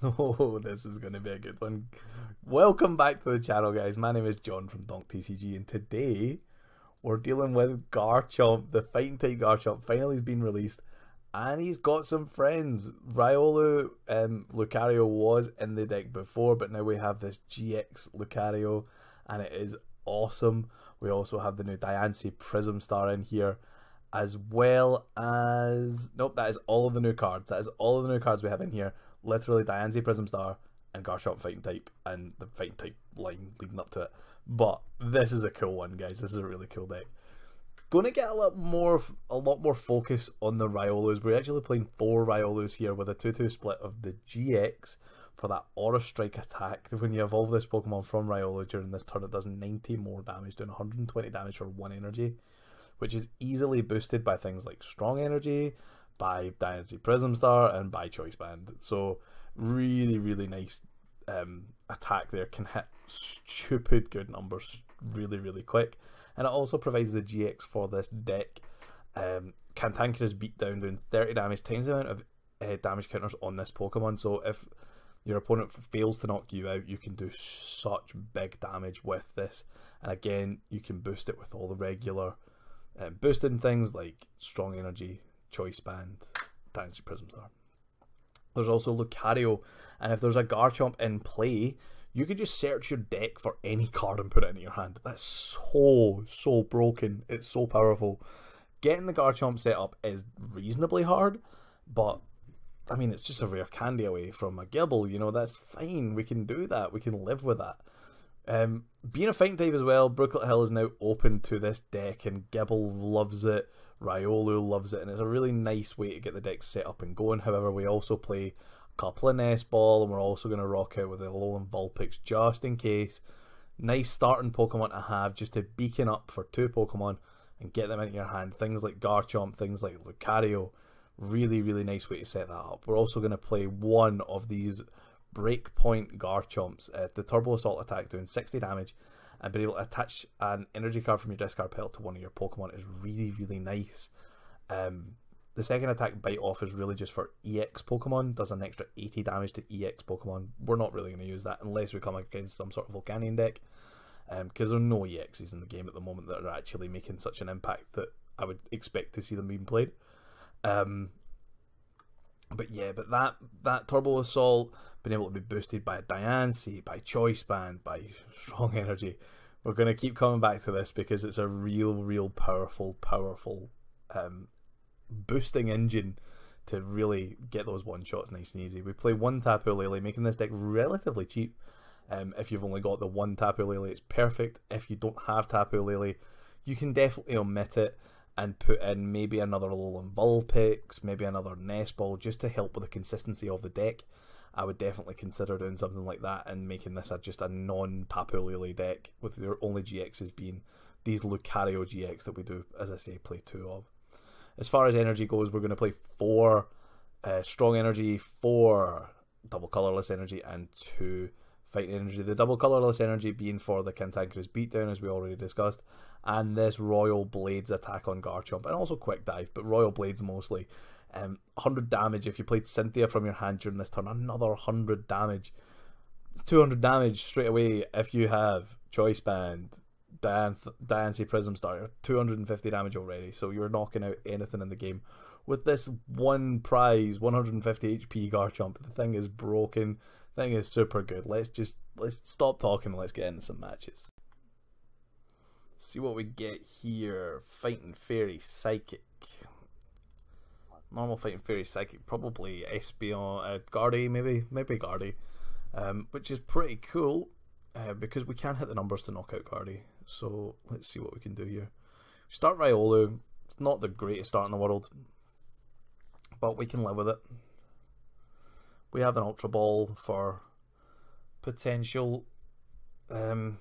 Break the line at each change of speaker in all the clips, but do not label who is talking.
Oh, this is going to be a good one. Welcome back to the channel, guys. My name is John from Donk TCG, and today we're dealing with Garchomp. The fighting type Garchomp finally has been released, and he's got some friends. Riolu um, Lucario was in the deck before, but now we have this GX Lucario, and it is awesome. We also have the new Diancie Prism Star in here, as well as nope, that is all of the new cards. That is all of the new cards we have in here. Literally Diancie Prism Star and Garchomp fighting type and the fighting type line leading up to it. But this is a cool one, guys. This is a really cool deck. Going to get a lot more, a lot more focus on the Riolus. We're actually playing four Riolus here with a two-two split of the GX for that Aura Strike attack. When you evolve this Pokemon from Riolu during this turn, it does 90 more damage, doing 120 damage for one energy, which is easily boosted by things like Strong Energy, by Diancie Prism Star, and by Choice Band. So really, really nice um, attack there. Can hit stupid good numbers really, really quick. And it also provides the GX for this deck. Um, Cantankerous Beatdown doing 30 damage times the amount of uh, damage counters on this Pokemon. So if your opponent fails to knock you out, you can do such big damage with this. And again, you can boost it with all the regular um, boosting things like Strong Energy, Choice Band, Diancie Prism Star. There's also Lucario, and if there's a Garchomp in play, you could just search your deck for any card and put it in your hand. That's so, so broken. It's so powerful. Getting the Garchomp set up is reasonably hard, but I mean, it's just a rare candy away from a Gible, you know, that's fine. We can do that. We can live with that. Um, being a fighting type as well, Brooklet Hill is now open to this deck, and Gible loves it. Riolu loves it, and it's a really nice way to get the deck set up and going. However, we also play a couple of Nest Ball, and we're also going to rock out with a Alolan Vulpix just in case. Nice starting Pokemon to have just to beacon up for two Pokemon and get them into your hand. Things like Garchomp, things like Lucario. Really, really nice way to set that up. We're also going to play one of these Breakpoint Garchomps. Uh, the Turbo Assault attack doing 60 damage and being able to attach an energy card from your discard pile to one of your Pokemon is really, really nice. Um, the second attack, Bite Off, is really just for EX Pokemon, does an extra 80 damage to EX Pokemon. We're not really going to use that unless we come against some sort of Volcanion deck, because um, there are no EXs in the game at the moment that are actually making such an impact that I would expect to see them being played. Um, but yeah, but that that Turbo Assault being able to be boosted by Diancie, by Choice Band, by Strong Energy. We're going to keep coming back to this because it's a real, real powerful, powerful um, boosting engine to really get those one shots nice and easy. We play one Tapu Lele, making this deck relatively cheap. Um, if you've only got the one Tapu Lele, it's perfect. If you don't have Tapu Lele, you can definitely omit it and put in maybe another Alolan Vulpix, maybe another Nest Ball, just to help with the consistency of the deck. I would definitely consider doing something like that and making this a, just a non Lele deck with your only GXs being these Lucario GX that we do, as I say, play two of. As far as energy goes, we're going to play four uh, strong energy, four double colorless energy, and two fighting energy. The double colorless energy being for the Cantankerous beatdown, as we already discussed, and this Royal Blades attack on Garchomp, and also Quick Dive, but Royal Blades mostly. Um, 100 damage if you played Cynthia from your hand during this turn, another 100 damage. 200 damage straight away if you have Choice Band, Dan Diancie Prism Star, 250 damage already, so you're knocking out anything in the game. With this one prize, 150 HP Garchomp, the thing is broken, thing is super good. Let's just, let's stop talking and let's get into some matches. See what we get here. Fighting Fairy Psychic normal fighting fairy psychic, probably Espeon, uh, Guardy, maybe, maybe Guardy, um, which is pretty cool uh, because we can hit the numbers to knock out Guardy. So let's see what we can do here. Start Riolu. It's not the greatest start in the world, but we can live with it. We have an Ultra Ball for potential um,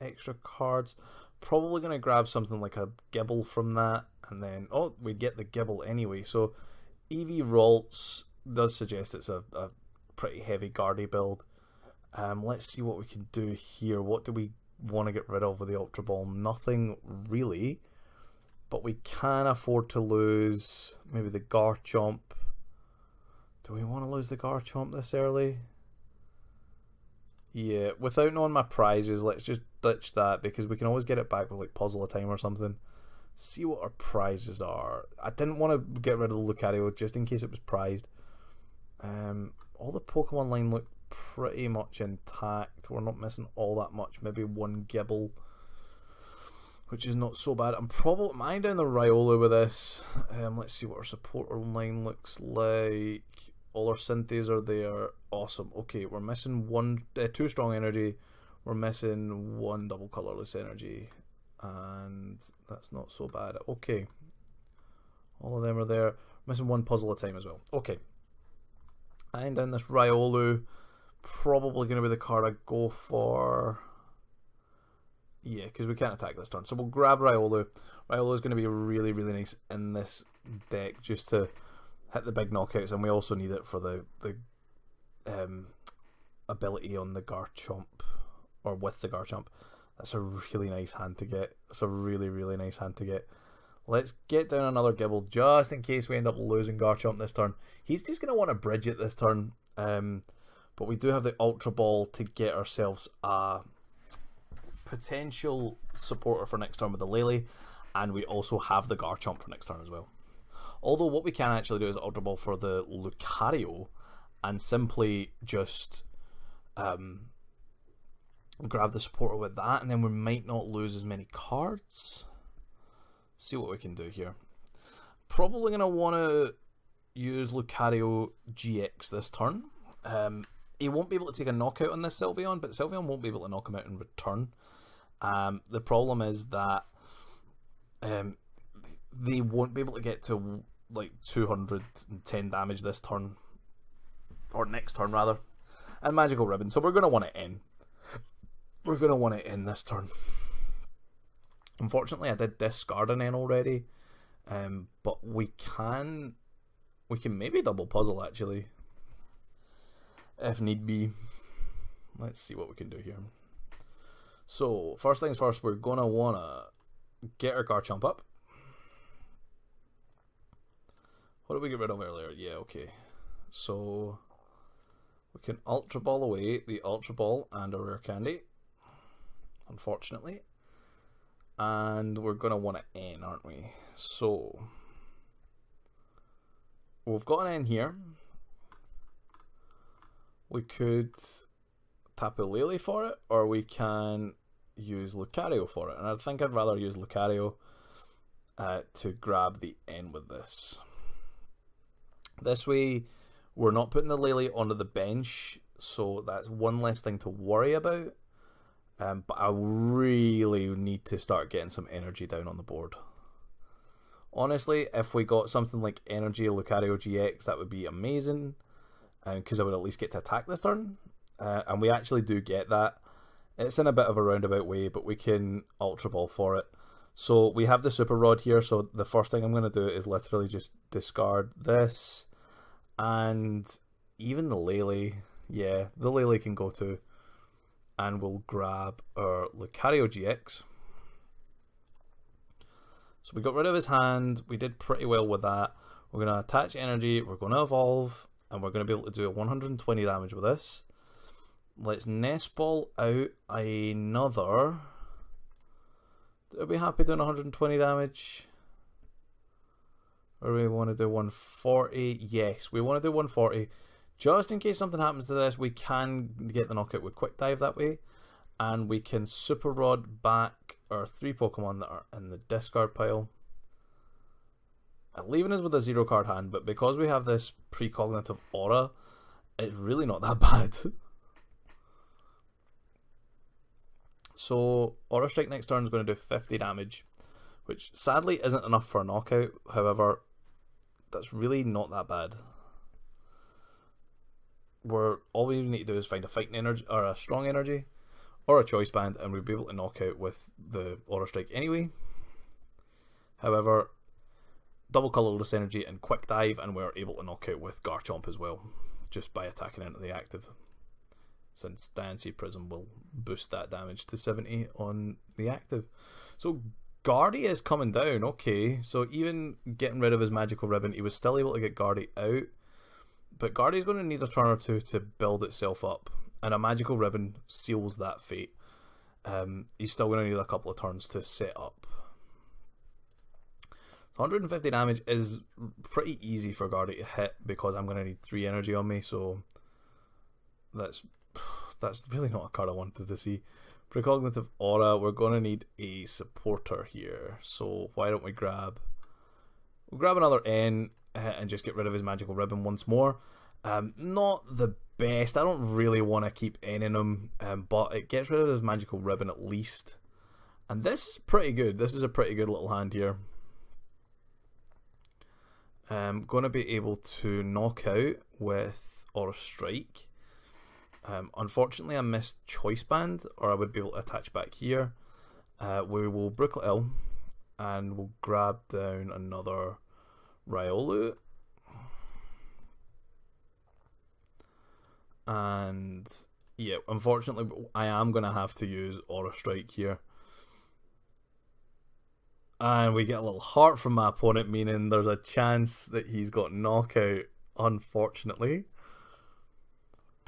extra cards. Probably going to grab something like a Gible from that, and then, oh, we get the Gible anyway. So, Eevee Ralts does suggest it's a, a pretty heavy Guardy build. Um, let's see what we can do here. What do we want to get rid of with the Ultra Ball? Nothing really, but we can afford to lose maybe the Garchomp Do we want to lose the Garchomp this early? Yeah, without knowing my prizes, let's just ditch that because we can always get it back with like puzzle of time or something. See what our prizes are. I didn't want to get rid of the Lucario just in case it was prized. Um, all the Pokemon line look pretty much intact. We're not missing all that much. Maybe one Gible, which is not so bad. I'm probably mind down the Riolu with this. Um, let's see what our supporter line looks like. All our Cynthias are there. Awesome. Okay, we're missing one, uh, two strong energy. We're missing one double colorless energy, and that's not so bad. Okay, all of them are there. Missing one puzzle of time as well. Okay, and down this Riolu, probably going to be the card I go for. Yeah, because we can't attack this turn. So we'll grab Riolu. Riolu is going to be really, really nice in this deck just to hit the big knockouts, and we also need it for the the um, ability on the Garchomp or with the Garchomp. That's a really nice hand to get. It's a really really nice hand to get. Let's get down another Gible just in case we end up losing Garchomp this turn. He's just going to want to bridge it this turn. Um, but we do have the Ultra Ball to get ourselves a potential supporter for next turn with the Lele. And we also have the Garchomp for next turn as well. Although what we can actually do is Ultra Ball for the Lucario and simply just um, grab the supporter with that, and then we might not lose as many cards. See what we can do here. Probably going to want to use Lucario GX this turn. Um, he won't be able to take a knockout on this Sylveon, but Sylveon won't be able to knock him out in return. Um, the problem is that um, they won't be able to get to like 210 damage this turn. Or next turn rather. And magical ribbon. So we're going to want to end. We're going to want to end this turn. Unfortunately I did discard an N already. Um, but we can we can maybe double puzzle actually. If need be. Let's see what we can do here. So first things first we're going to want to get our Garchomp up What did we get rid of earlier? Yeah, okay. So we can Ultra Ball away the Ultra Ball and a Rare Candy, unfortunately. And we're going to want to N, aren't we? So we've got an N here. We could Tapu Lele for it, or we can use Lucario for it. And I think I'd rather use Lucario uh, to grab the N with this. This way, we're not putting the Lele onto the bench, so that's one less thing to worry about. Um, but I really need to start getting some energy down on the board. Honestly, if we got something like Energy Lucario GX, that would be amazing. Because um, I would at least get to attack this turn. Uh, and we actually do get that. It's in a bit of a roundabout way, but we can Ultra Ball for it. So we have the Super Rod here, so the first thing I'm going to do is literally just discard this and even the Lele, yeah, the Lele can go to, and we'll grab our Lucario GX. So we got rid of his hand, we did pretty well with that. We're going to attach energy, we're going to evolve, and we're going to be able to do 120 damage with this. Let's Nest Ball out another. Are we happy doing 120 damage? Or we want to do 140? Yes, we want to do 140. Just in case something happens to this, we can get the knockout with Quick Dive that way. And we can Super Rod back our three Pokemon that are in the discard pile. Leaving us with a zero card hand, but because we have this precognitive aura, it's really not that bad. So, Aura Strike next turn is going to do 50 damage, which sadly isn't enough for a knockout. However, that's really not that bad. Where all we need to do is find a fighting energy or a strong energy or a choice band and we'll be able to knock out with the aura strike anyway. However, double colorless energy and quick dive and we're able to knock out with Garchomp as well, just by attacking into the active. Since Diancie Prism will boost that damage to 70 on the active. So Guardy is coming down. Okay, so even getting rid of his magical ribbon, he was still able to get Guardy out. but Guardian's going to need a turn or two to build itself up, and a magical ribbon seals that fate. Um, he's still going to need a couple of turns to set up. 150 damage is pretty easy for Guardian to hit because I'm going to need 3 energy on me, so that's that's really not a card I wanted to see. Precognitive Aura, we're going to need a supporter here, so why don't we grab... We'll grab another N uh, and just get rid of his magical ribbon once more. Um, not the best. I don't really want to keep N in him, um, but it gets rid of his magical ribbon at least. And this is pretty good. This is a pretty good little hand here. I'm um, going to be able to knock out with Aura Strike. Um, unfortunately, I missed Choice Band, or I would be able to attach back here. Uh, we will Brooklet Hill, and we'll grab down another Riolu. And yeah, unfortunately, I am going to have to use Aura Strike here. And we get a little heart from my opponent, meaning there's a chance that he's got knockout, unfortunately.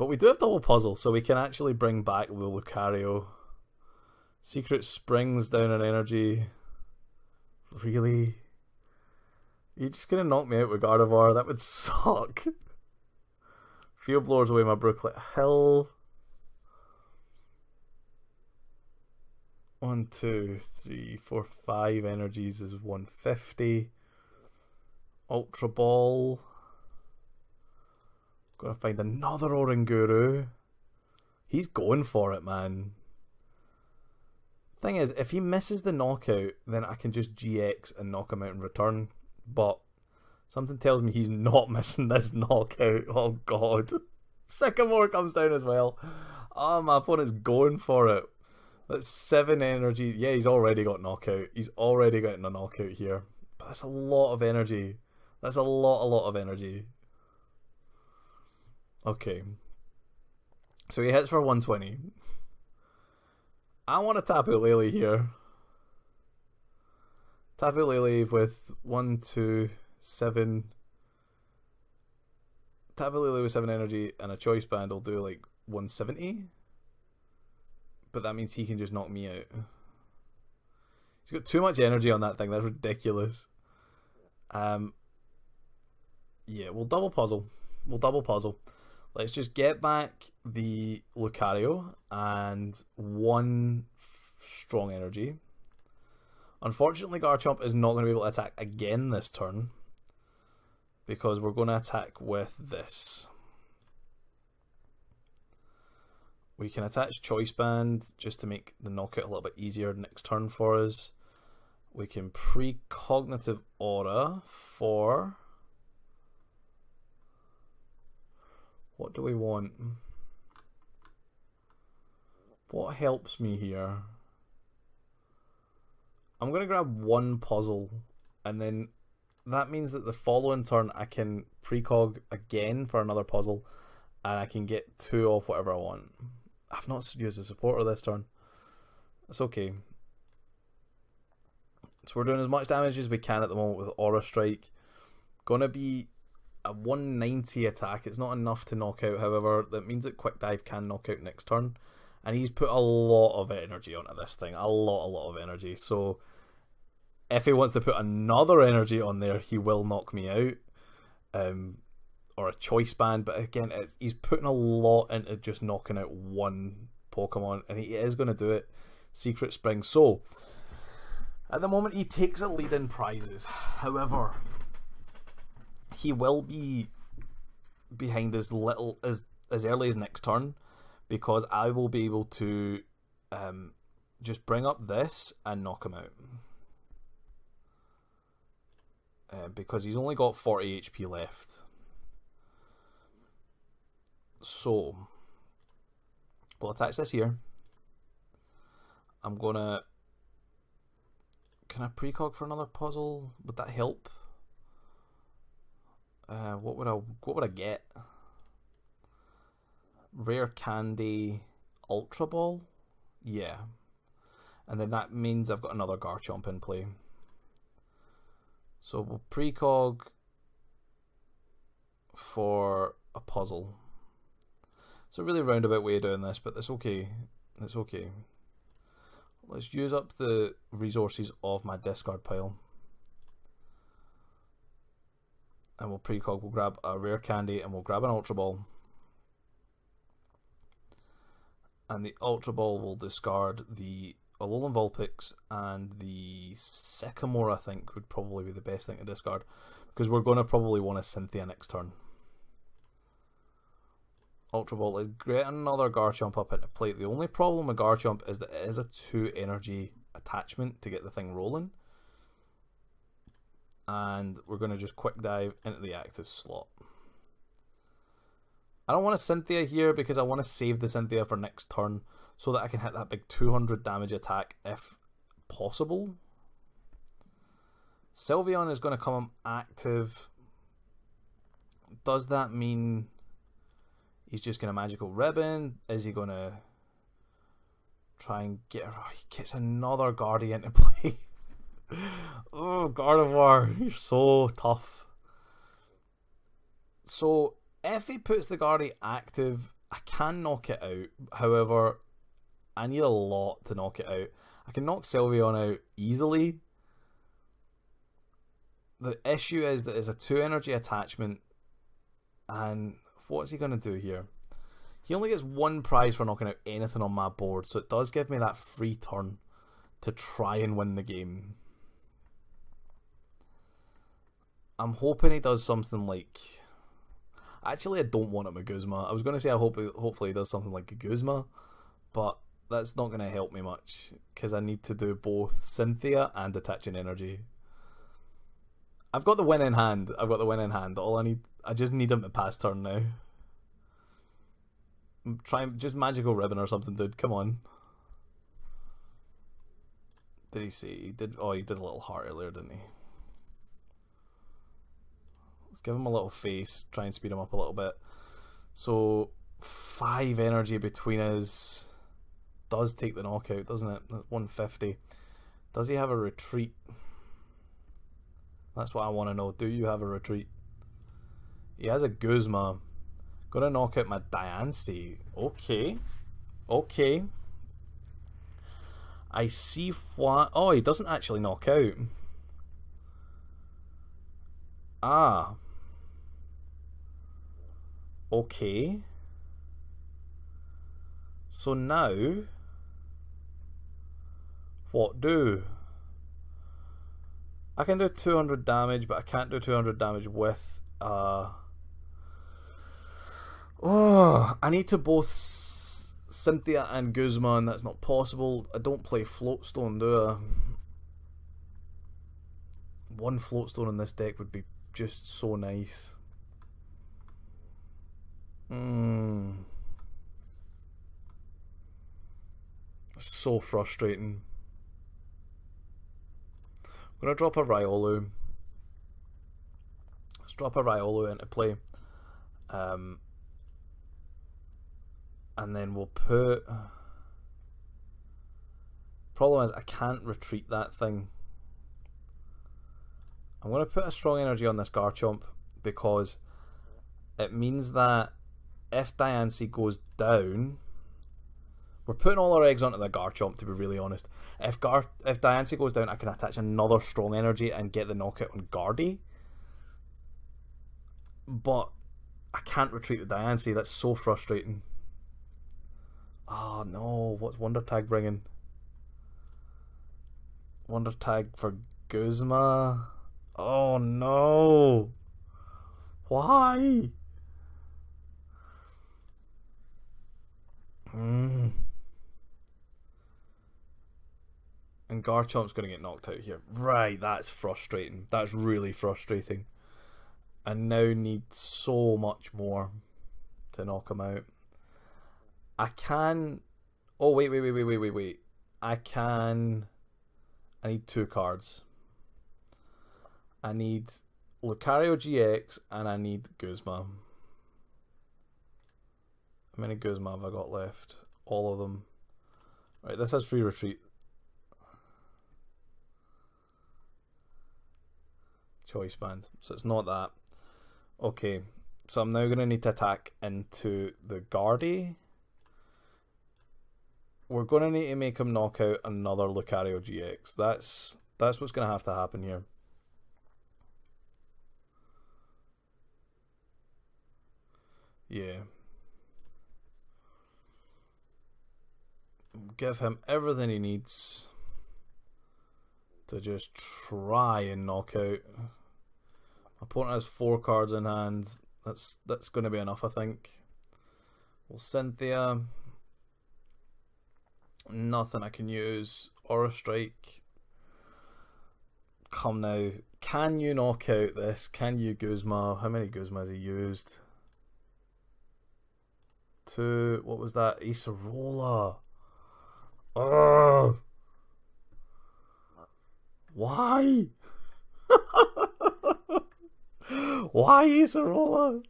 But we do have double puzzle, so we can actually bring back the Lucario. Secret springs down in energy. Really? You're just gonna knock me out with Gardevoir? That would suck. Field blowers away my Brooklet Hill. One, two, three, four, five energies is 150. Ultra Ball. Gonna find another Oranguru. He's going for it, man. Thing is, if he misses the knockout, then I can just GX and knock him out in return. But something tells me he's not missing this knockout. Oh god. Sycamore comes down as well. Oh, my opponent's going for it. That's seven energies. Yeah, he's already got knockout. He's already getting a knockout here. But that's a lot of energy. That's a lot, a lot of energy. Okay. So he hits for 120. I want to Tapu Lele here. Tapu Lele with 1, 2, 7. Tapu Lele with 7 energy and a choice band will do like 170. But that means he can just knock me out. He's got too much energy on that thing. That's ridiculous. Um, yeah, we'll double puzzle. We'll double puzzle. Let's just get back the Lucario and one strong energy. Unfortunately, Garchomp is not going to be able to attack again this turn because we're going to attack with this. We can attach Choice Band just to make the knockout a little bit easier next turn for us. We can precognitive aura for What do we want? What helps me here? I'm going to grab one puzzle and then that means that the following turn I can precog again for another puzzle and I can get two off whatever I want. I've not used a supporter this turn. It's okay. So we're doing as much damage as we can at the moment with Aura Strike. Gonna be a 190 attack. It's not enough to knock out, however. That means that Quick Dive can knock out next turn. And he's put a lot of energy onto this thing. A lot, a lot of energy. So if he wants to put another energy on there, he will knock me out. Um, or a choice band. But again, he's putting a lot into just knocking out one Pokemon. And he is going to do it. Secret Spring. So, at the moment, he takes a lead in prizes. However, he will be behind as little as as early as next turn because I will be able to um, just bring up this and knock him out. Uh, because he's only got 40 HP left. So, we'll attach this here. I'm gonna. Can I precog for another puzzle? Would that help? Uh, what would I what would I get? Rare candy, ultra ball, yeah, and then that means I've got another Garchomp in play. So we'll precog for a puzzle. It's a really roundabout way of doing this, but that's okay. That's okay. Let's use up the resources of my discard pile. And we'll precog, we'll grab a rare candy and we'll grab an ultra ball. And the ultra ball will discard the Alolan Vulpix and the Sycamore, I think, would probably be the best thing to discard. Because we're going to probably want a Cynthia next turn. Ultra Ball is great another Garchomp up into play. The only problem with Garchomp is that it is a 2 energy attachment to get the thing rolling. And we're going to just quick dive into the active slot. I don't want a Cynthia here because I want to save the Cynthia for next turn so that I can hit that big 200 damage attack if possible. Sylveon is going to come active. Does that mean he's just going to magical ribbon? Is he going to try and get? Oh, he gets another Guardian to play. Oh, Gardevoir, you're so tough. So if he puts the Guardy active, I can knock it out. However, I need a lot to knock it out. I can knock Sylveon out easily. The issue is that it's a two energy attachment, and what's he going to do here? He only gets one prize for knocking out anything on my board, so it does give me that free turn to try and win the game. I'm hoping he does something like Actually, I don't want a Maguzma. I was going to say I hope hopefully he does something like a Guzma, but that's not going to help me much because I need to do both Cynthia and Attaching Energy. I've got the win in hand. I've got the win in hand. All I need, I just need him to pass turn now. Try just magical ribbon or something, dude. Come on. Did he see? he did? Oh, he did a little heart earlier, didn't he? Let's give him a little face, try and speed him up a little bit. So, five energy between us does take the knockout, doesn't it? 150. Does he have a retreat? That's what I want to know. Do you have a retreat? He has a Guzma. Gonna knock out my Diancie. Okay. Okay. I see what. Oh, he doesn't actually knock out. Ah. Okay. So now, what do? I can do 200 damage, but I can't do 200 damage with, uh... Oh, I need to both Cynthia and Guzma, that's not possible. I don't play Floatstone, do I? One Floatstone in this deck would be just so nice. Hmm. So frustrating. I'm gonna drop a Riolu. Let's drop a Riolu into play. Um, and then we'll put. Problem is, I can't retreat that thing. I'm going to put a strong energy on this Garchomp because it means that if Diancie goes down, we're putting all our eggs onto the Garchomp to be really honest. If Gar if Diancie goes down, I can attach another strong energy and get the knockout on Guardy. But I can't retreat with Diancie. That's so frustrating. Oh no, what's Wonder Tag bringing? Wonder Tag for Guzma. Oh no! Why? Mm. And Garchomp's going to get knocked out here. Right, that's frustrating. That's really frustrating. I now need so much more to knock him out. I can. Oh wait, wait, wait, wait, wait, wait, wait. I can. I need two cards. I need Lucario GX and I need Guzma. How many Guzma have I got left? All of them. Right, this has free retreat. Choice band. So it's not that. Okay. So I'm now going to need to attack into the Guardy. We're going to need to make him knock out another Lucario GX. That's that's what's going to have to happen here. Yeah. Give him everything he needs to just try and knock out. My opponent has four cards in hand. That's that's going to be enough, I think. Well, Cynthia. Nothing I can use. Aura Strike. Come now. Can you knock out this? Can you Guzma? How many Guzma has he used? Two. What was that? Acerola. Oh. Why? Why Acerola?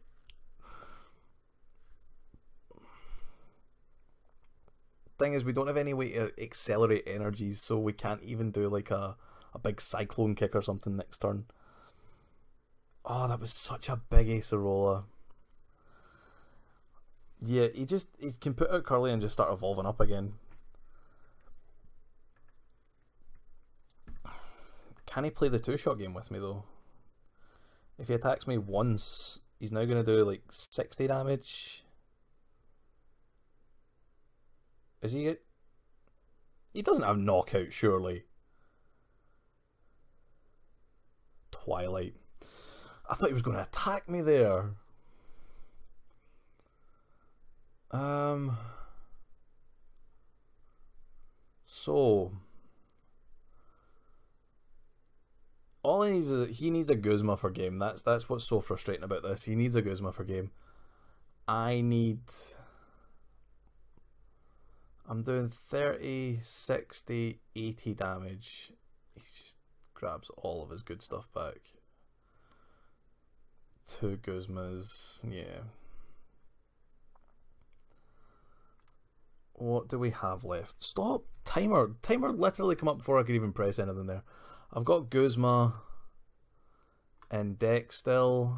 Thing is, we don't have any way to accelerate energies, so we can't even do like a, a big cyclone kick or something next turn. Oh, that was such a big Acerola. Yeah, he just he can put out Kirlia and just start evolving up again. Can he play the two shot game with me though? If he attacks me once, he's now going to do like 60 damage. Is he? He doesn't have knockout, surely. Twilight. I thought he was going to attack me there. Um. So. all he needs is he needs a Guzma for game. That's that's what's so frustrating about this. He needs a Guzma for game. I need. I'm doing 30, 60, 80 damage. He just grabs all of his good stuff back. Two Guzmas, yeah. What do we have left? Stop! Timer! Timer literally come up before I could even press anything there. I've got Guzma and deck still.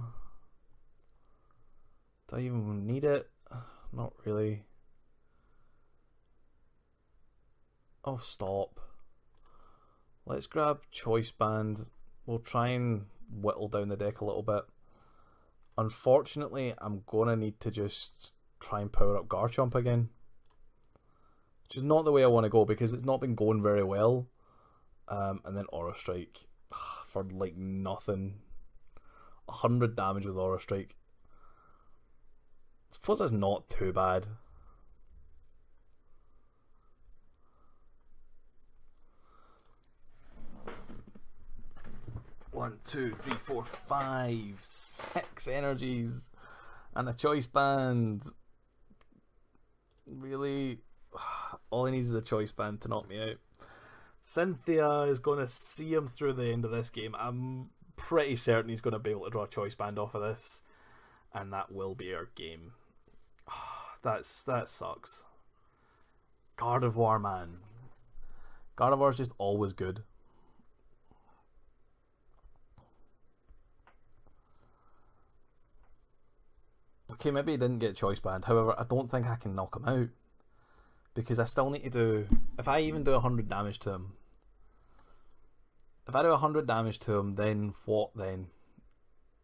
Do I even need it? Not really. Oh, stop. Let's grab Choice Band. We'll try and whittle down the deck a little bit. Unfortunately, I'm going to need to just try and power up Garchomp again. Which is not the way I want to go because it's not been going very well. Um, and then Aura Strike for like nothing. 100 damage with Aura Strike. I suppose that's not too bad. One, two, three, four, five, six energies and a choice band. Really? All he needs is a choice band to knock me out. Cynthia is going to see him through the end of this game. I'm pretty certain he's going to be able to draw a choice band off of this, and that will be our game. That's that sucks. Gardevoir, man. Gardevoir's just always good. Okay, maybe he didn't get choice band. However, I don't think I can knock him out because I still need to do. If I even do 100 damage to him, if I do 100 damage to him, then what then?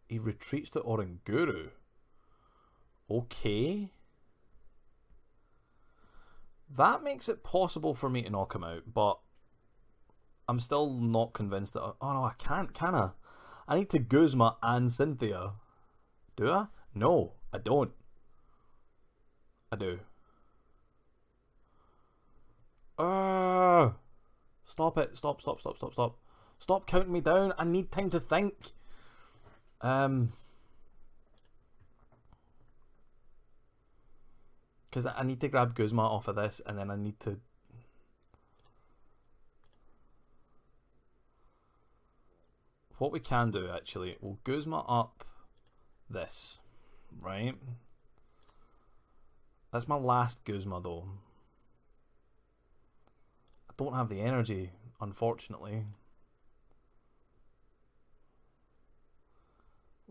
He retreats to Oranguru. Okay. That makes it possible for me to knock him out, but I'm still not convinced that. oh no, I can't, can I? I need to Guzma and Cynthia. Do I? No, I don't. I do. Uh, stop it. Stop, stop, stop, stop, stop. Stop counting me down. I need time to think. Um, because I need to grab Guzma off of this, and then I need to. What we can do actually, we'll Guzma up this, right? That's my last Guzma though don't have the energy, unfortunately.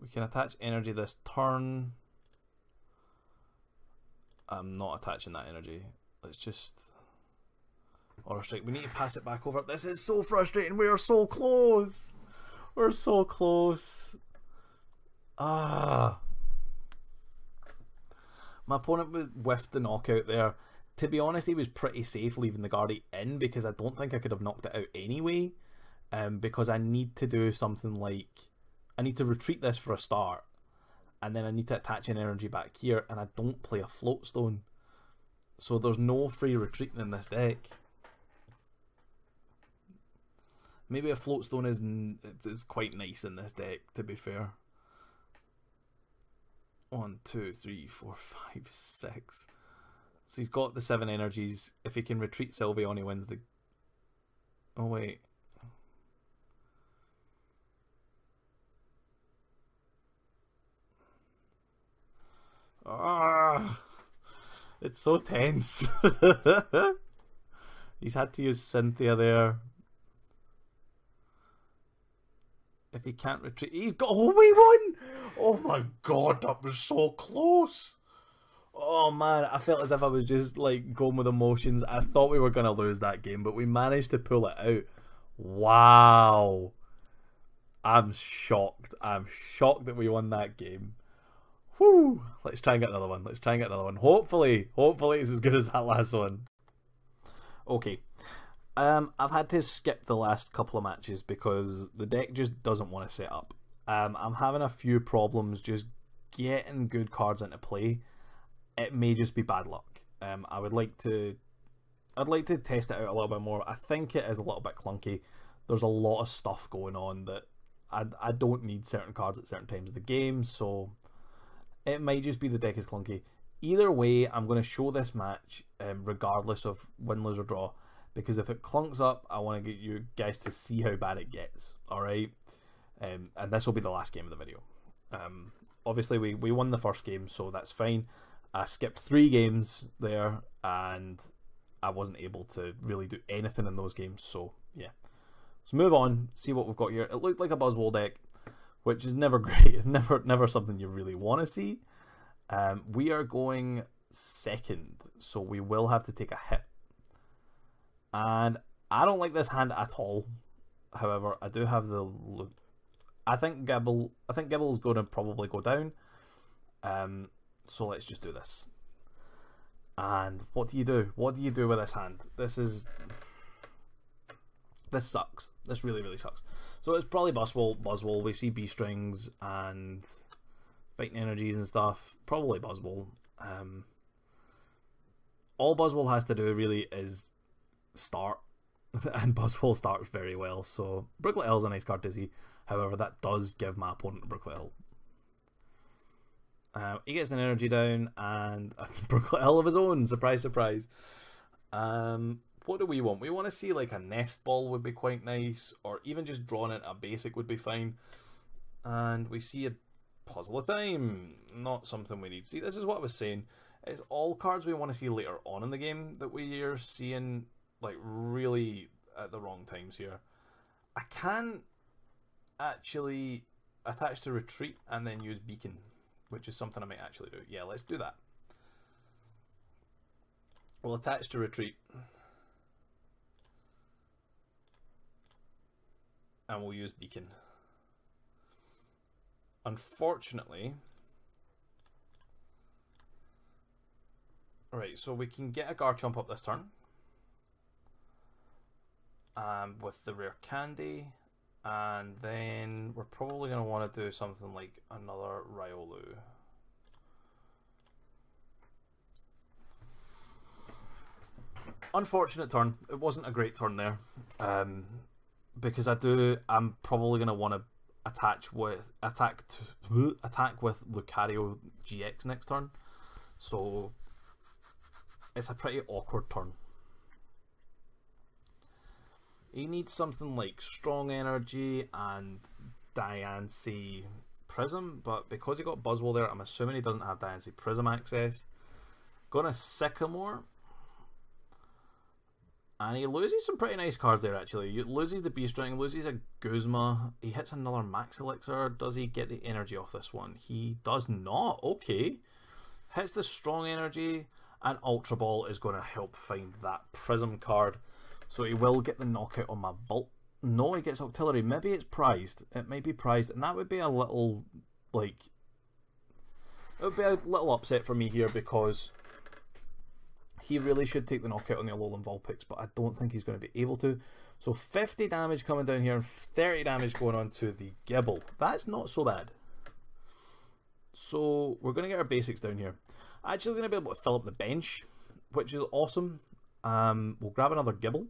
We can attach energy this turn. I'm not attaching that energy. Let's just Aura Strike. We need to pass it back over. This is so frustrating. We are so close. We're so close. Ah. My opponent whiffed the knockout there. To be honest, he was pretty safe leaving the Guardy in because I don't think I could have knocked it out anyway. Um, because I need to do something like I need to retreat this for a start, and then I need to attach an energy back here, and I don't play a float stone, so there's no free retreating in this deck. Maybe a float stone is is quite nice in this deck, to be fair. One, two, three, four, five, six. So he's got the seven energies. If he can retreat Sylveon, he wins the. Oh wait. Ah, it's so tense. he's had to use Cynthia there. if he can't retreat, he's got. Oh, we won! Oh my god, that was so close. Oh man, I felt as if I was just like going with emotions. I thought we were gonna lose that game, but we managed to pull it out. Wow. I'm shocked. I'm shocked that we won that game. Whew. Let's try and get another one. Let's try and get another one. Hopefully, hopefully it's as good as that last one. Okay. Um, I've had to skip the last couple of matches because the deck just doesn't want to set up. Um, I'm having a few problems just getting good cards into play. It may just be bad luck. Um, I would like to, I'd like to test it out a little bit more. I think it is a little bit clunky. There's a lot of stuff going on that I, I don't need certain cards at certain times of the game, so it might just be the deck is clunky. Either way, I'm going to show this match um, regardless of win, lose, or draw because if it clunks up, I want to get you guys to see how bad it gets. All right, um, and this will be the last game of the video. Um, obviously, we we won the first game, so that's fine. I skipped three games there, and I wasn't able to really do anything in those games. So yeah, let's move on. See what we've got here. It looked like a Buzzwole deck, which is never great. It's never never something you really want to see. Um, we are going second, so we will have to take a hit and I don't like this hand at all. However, I do have the. I think Gible. I think Gible is going to probably go down. Um, so let's just do this. And what do you do? What do you do with this hand? This is this sucks. This really really sucks. So it's probably Buzzwole. Buzzwole. We see Beast Rings and fighting energies and stuff. Probably Buzzwole. Um, all Buzzwole has to do really is start, and Buzzwole starts very well. So Brooklet Hill is a nice card to see. However, that does give my opponent Brooklet Hill. Uh, he gets an energy down and a Hill of his own. Surprise, surprise. Um, what do we want? We want to see like a nest ball would be quite nice, or even just drawing it a basic would be fine. And we see a puzzle of time. Not something we need. See, this is what I was saying. It's all cards we want to see later on in the game that we are seeing like really at the wrong times here. I can actually attach to retreat and then use beacon, which is something I might actually do. Yeah, let's do that. We'll attach to retreat. And we'll use beacon. Unfortunately, Right, so we can get a Garchomp up this turn um, with the rare candy. And then we're probably going to want to do something like another Riolu. Unfortunate turn. It wasn't a great turn there. Um, because I do, I'm probably going to want to attach with attack to, attack with Lucario GX next turn. So it's a pretty awkward turn. He needs something like strong energy and Diancie Prism, but because he got Buzzwole there, I'm assuming he doesn't have Diancie Prism access. Gonna Sycamore. And he loses some pretty nice cards there, actually. He loses the Beast Ring, loses a Guzma. He hits another Max Elixir. Does he get the energy off this one? He does not. Okay. Hits the strong energy. And Ultra Ball is going to help find that Prism card. So he will get the knockout on my Vault. No, he gets Octillery. Maybe it's prized. It may be prized. And that would be a little, like... It would be a little upset for me here because he really should take the knockout on the Alolan Vulpix, but I don't think he's going to be able to. So 50 damage coming down here and 30 damage going on to the Gible. That's not so bad. So we're going to get our basics down here. Actually going to be able to fill up the bench, which is awesome. Um, we'll grab another Gible.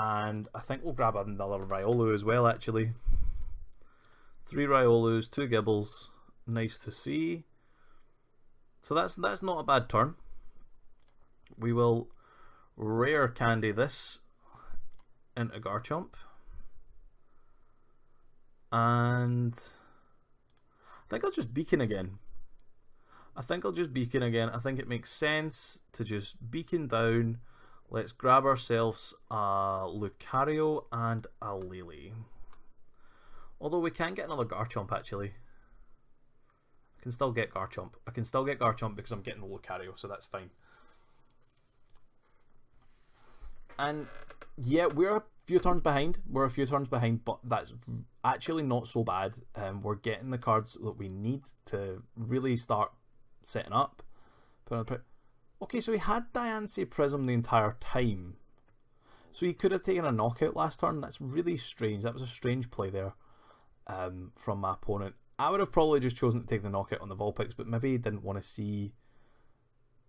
And I think we'll grab another Riolu as well, actually. Three Riolus, two Gibles. Nice to see. So that's that's not a bad turn. We will rare candy this into Garchomp. And I think I'll just beacon again. I think I'll just beacon again. I think it makes sense to just beacon down. Let's grab ourselves a Lucario and a Lily. Although we can get another Garchomp actually. I can still get Garchomp. I can still get Garchomp because I'm getting the Lucario, so that's fine. And yeah, we're a few turns behind. We're a few turns behind, but that's actually not so bad. Um, we're getting the cards that we need to really start setting up. Okay, so he had Diancie Prism the entire time. So he could have taken a knockout last turn. That's really strange. That was a strange play there um, from my opponent. I would have probably just chosen to take the knockout on the Vulpix, but maybe he didn't want to see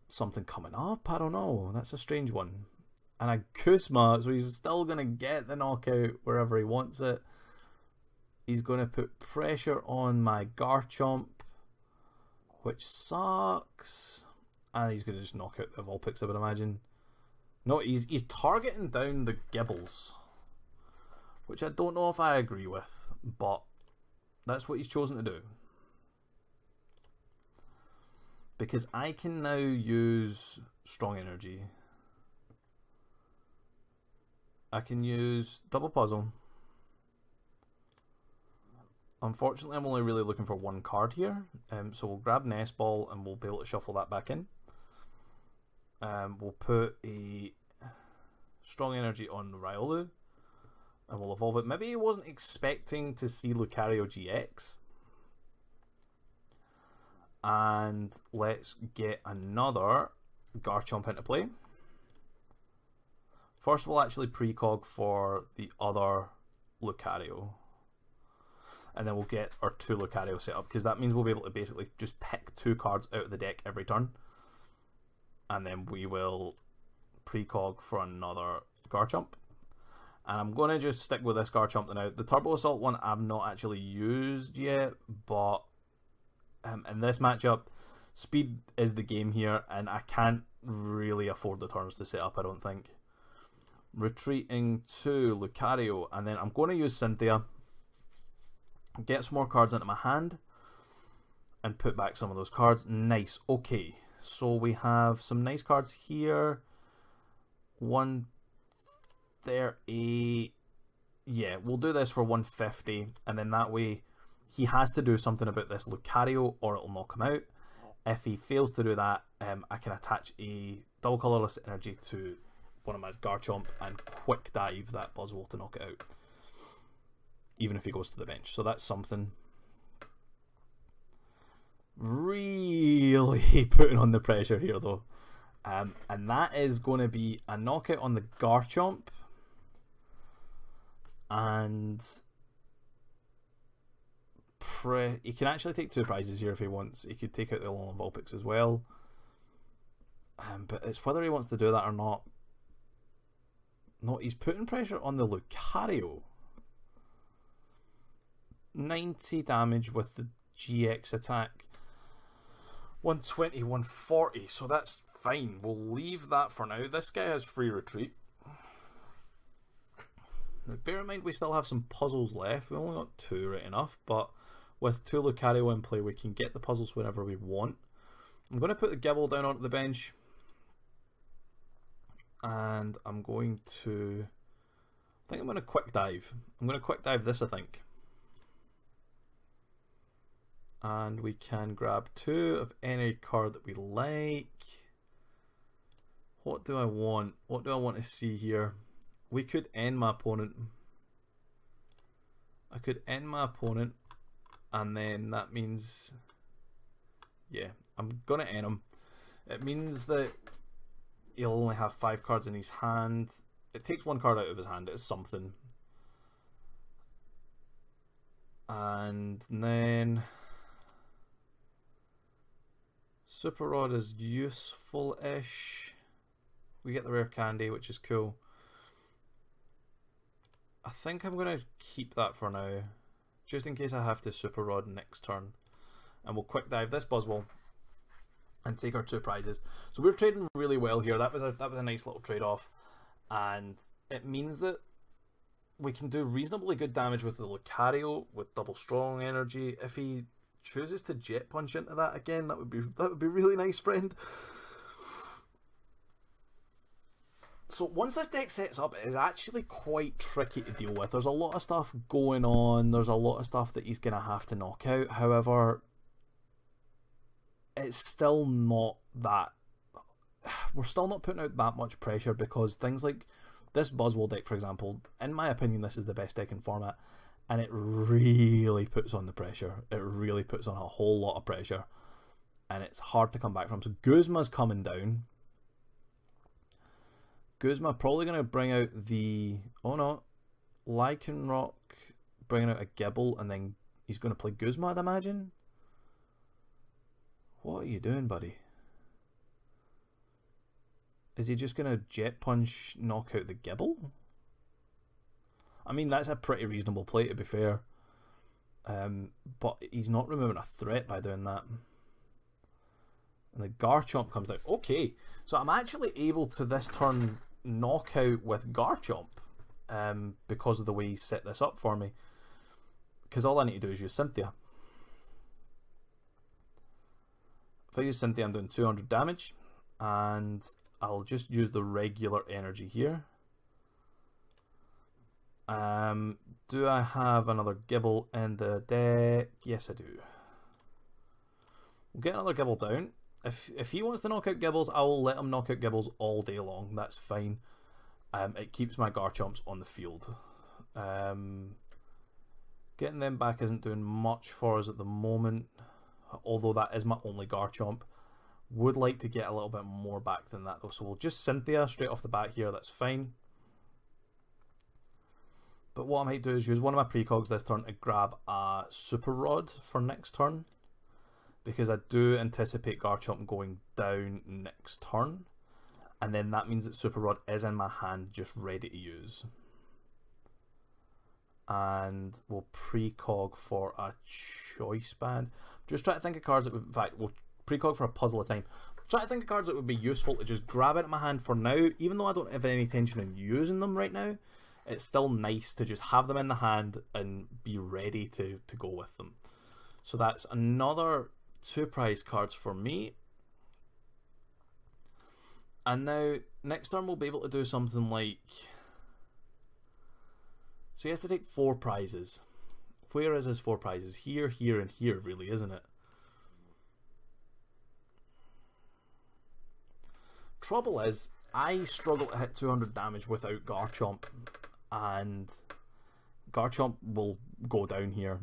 something coming up. I don't know. That's a strange one and a Guzma, so he's still going to get the knockout wherever he wants it. He's going to put pressure on my Garchomp, which sucks. And he's going to just knock out the Vulpix, I would imagine. No, he's, he's targeting down the Gibles, which I don't know if I agree with, but that's what he's chosen to do. Because I can now use Strong Energy I can use double puzzle. Unfortunately, I'm only really looking for one card here, um, so we'll grab Nest Ball and we'll be able to shuffle that back in. Um, we'll put a strong energy on Riolu, and we'll evolve it. Maybe he wasn't expecting to see Lucario GX. And let's get another Garchomp into play. First, we'll actually precog for the other Lucario. And then we'll get our two Lucario set up, because that means we'll be able to basically just pick two cards out of the deck every turn. And then we will precog for another Garchomp. And I'm going to just stick with this Garchomp now. The Turbo Assault one I've not actually used yet, but um, in this matchup, speed is the game here, and I can't really afford the turns to set up, I don't think retreating to Lucario, and then I'm going to use Cynthia, get some more cards into my hand, and put back some of those cards. Nice. Okay, so we have some nice cards here. One thirty. Yeah, we'll do this for 150, and then that way he has to do something about this Lucario, or it'll knock him out. If he fails to do that, um, I can attach a double colorless energy to one of my Garchomp and quick dive that Buzzwole to knock it out. Even if he goes to the bench. So that's something. Really putting on the pressure here though. Um, and that is going to be a knockout on the Garchomp. And pre- he can actually take two prizes here if he wants. He could take out the Alolan Vulpix as well. Um, but it's whether he wants to do that or not. No, he's putting pressure on the Lucario. 90 damage with the GX attack. 120, 140, so that's fine. We'll leave that for now. This guy has free retreat. Now, bear in mind we still have some puzzles left. We only got two right enough, but with two Lucario in play, we can get the puzzles whenever we want. I'm going to put the Gible down onto the bench and I'm going to I think I'm going to quick dive. I'm going to quick dive this I think. And we can grab two of any card that we like. What do I want? What do I want to see here? We could end my opponent. I could end my opponent, and then that means, yeah, I'm gonna end him. It means that he'll only have five cards in his hand. It takes one card out of his hand. It's something. And then Super Rod is useful-ish. We get the rare candy, which is cool. I think I'm going to keep that for now, just in case I have to Super Rod next turn. And we'll quick dive this Buzzwole and take our two prizes. So we're trading really well here. That was a that was a nice little trade off, and it means that we can do reasonably good damage with the Lucario with double strong energy. If he chooses to jet punch into that again, that would be that would be really nice, friend. So once this deck sets up, it is actually quite tricky to deal with. There's a lot of stuff going on. There's a lot of stuff that he's going to have to knock out. However, it's still not that. We're still not putting out that much pressure because things like this Buzzwole deck, for example, in my opinion, this is the best deck in format, and it really puts on the pressure. It really puts on a whole lot of pressure, and it's hard to come back from. So Guzma's coming down. Guzma probably going to bring out the oh no, Lycanroc bringing out a Gible, and then he's going to play Guzma, I'd imagine. What are you doing, buddy? Is he just going to jet punch knock out the Gible? I mean, that's a pretty reasonable play to be fair. Um, but he's not removing a threat by doing that. And the Garchomp comes down. Okay, so I'm actually able to this turn knock out with Garchomp um, because of the way he set this up for me. Because all I need to do is use Cynthia. If I use Cynthia, I'm doing 200 damage, and I'll just use the regular energy here. Um, do I have another Gible in the deck? Yes, I do. We'll get another Gible down. If if he wants to knock out Gibles, I will let him knock out Gibles all day long. That's fine. Um, it keeps my Garchomps on the field. Um, getting them back isn't doing much for us at the moment although that is my only Garchomp. Would like to get a little bit more back than that though, so we'll just Cynthia straight off the bat here, that's fine. But what I might do is use one of my precogs this turn to grab a Super Rod for next turn. Because I do anticipate Garchomp going down next turn. And then that means that Super Rod is in my hand just ready to use and we'll precog for a choice band. Just try to think of cards that would, in fact, we'll precog for a puzzle at time. Try to think of cards that would be useful to just grab out of my hand for now, even though I don't have any intention of using them right now. It's still nice to just have them in the hand and be ready to, to go with them. So that's another two prize cards for me. And now, next turn we'll be able to do something like so he has to take four prizes. Where is his four prizes? Here, here, and here, really, isn't it? Trouble is, I struggle to hit 200 damage without Garchomp, and Garchomp will go down here.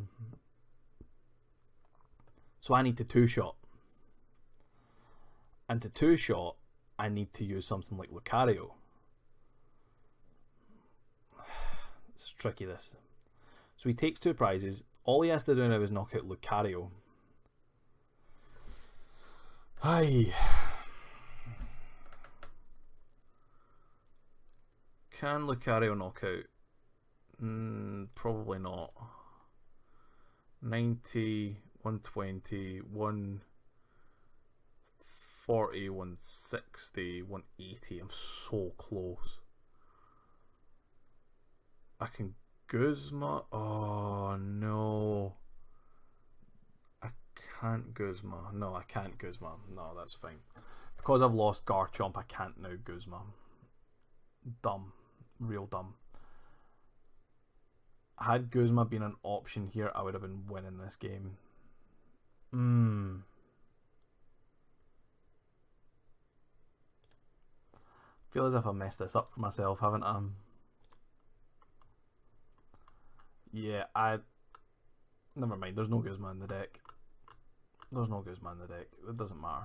So I need to two-shot. And to two-shot, I need to use something like Lucario. It's tricky this. So he takes two prizes. All he has to do now is knock out Lucario. Hi. Can Lucario knock out? Mm, probably not. 90, 120, 140, 160, 180. I'm so close. I can Guzma. Oh no. I can't Guzma. No, I can't Guzma. No, that's fine. Because I've lost Garchomp, I can't now Guzma. Dumb. Real dumb. Had Guzma been an option here, I would have been winning this game. Hmm. feel as if I messed this up for myself, haven't I? Yeah, I. Never mind. There's no Guzma in the deck. There's no Guzma in the deck. It doesn't matter.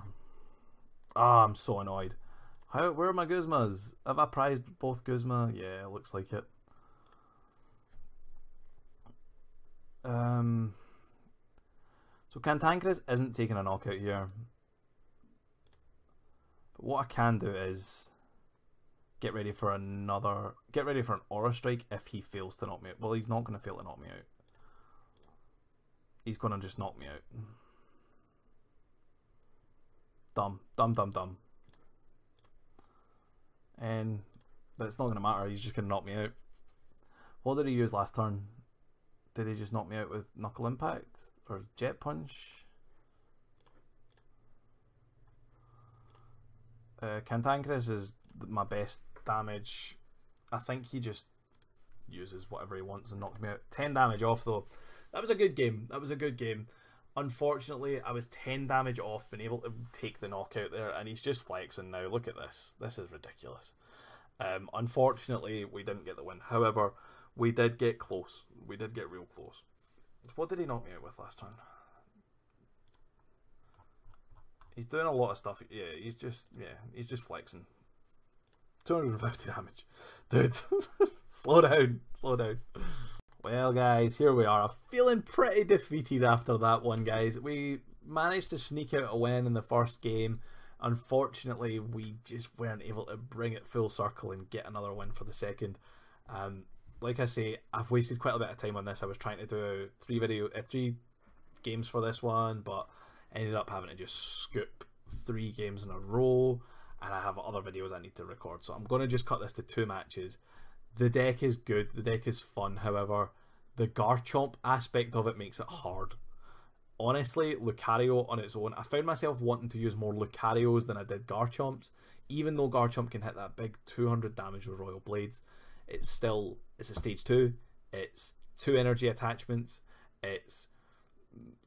Ah, I'm so annoyed. How? Where are my Guzmas? Have I prized both Guzma? Yeah, looks like it. Um. So Cantankerous isn't taking a knockout here. But what I can do is get ready for another... Get ready for an Aura Strike if he fails to knock me out. Well, he's not going to fail to knock me out. He's going to just knock me out. Dumb. Dumb, dumb, dumb. And that's not going to matter. He's just going to knock me out. What did he use last turn? Did he just knock me out with Knuckle Impact? Or Jet Punch? Uh, Cantankerous is my best damage. I think he just uses whatever he wants and knocks me out. 10 damage off though. That was a good game. That was a good game. Unfortunately, I was 10 damage off being able to take the knockout there, and he's just flexing now. Look at this. This is ridiculous. Um, unfortunately, we didn't get the win. However, we did get close. We did get real close. What did he knock me out with last turn? He's doing a lot of stuff. Yeah, he's just yeah, he's just flexing. 250 damage. Dude, slow down, slow down. Well, guys, here we are. I'm feeling pretty defeated after that one, guys. We managed to sneak out a win in the first game. Unfortunately, we just weren't able to bring it full circle and get another win for the second. Um, like I say, I've wasted quite a bit of time on this. I was trying to do three video, uh, three games for this one, but ended up having to just scoop three games in a row, and I have other videos I need to record. So I'm going to just cut this to two matches. The deck is good. The deck is fun. However, the Garchomp aspect of it makes it hard. Honestly, Lucario on its own, I found myself wanting to use more Lucarios than I did Garchomps. Even though Garchomp can hit that big 200 damage with Royal Blades, it's still it's a stage two. It's two energy attachments. It's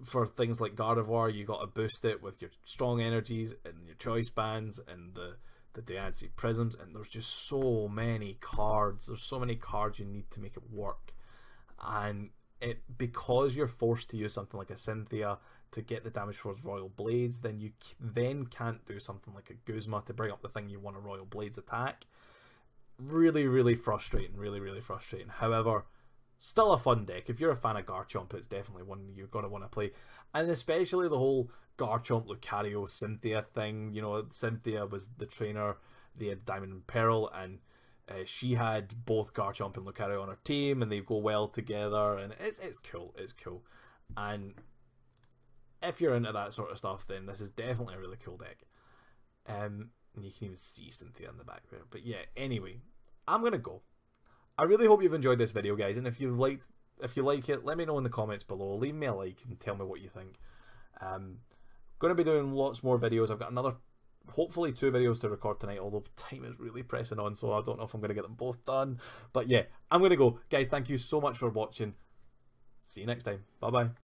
for things like Gardevoir, you got to boost it with your strong energies and your choice bands and the the Diancie prisms, and there's just so many cards. There's so many cards you need to make it work, and it because you're forced to use something like a Cynthia to get the damage for Royal Blades, then you then can't do something like a Guzma to bring up the thing you want a Royal Blades attack. Really, really frustrating. Really, really frustrating. However, still a fun deck. If you're a fan of Garchomp, it's definitely one you're going to want to play. And especially the whole Garchomp, Lucario, Cynthia thing. You know, Cynthia was the trainer, they had Diamond and Pearl, and uh, she had both Garchomp and Lucario on her team, and they go well together, and it's, it's cool. It's cool. And if you're into that sort of stuff, then this is definitely a really cool deck. Um, and you can even see Cynthia in the back there. But yeah, anyway, I'm going to go. I really hope you've enjoyed this video, guys, and if you like, if you like it, let me know in the comments below. Leave me a like and tell me what you think. Um, going to be doing lots more videos. I've got another, hopefully two videos to record tonight, although time is really pressing on, so I don't know if I'm going to get them both done. But yeah, I'm going to go. Guys, thank you so much for watching. See you next time. Bye-bye.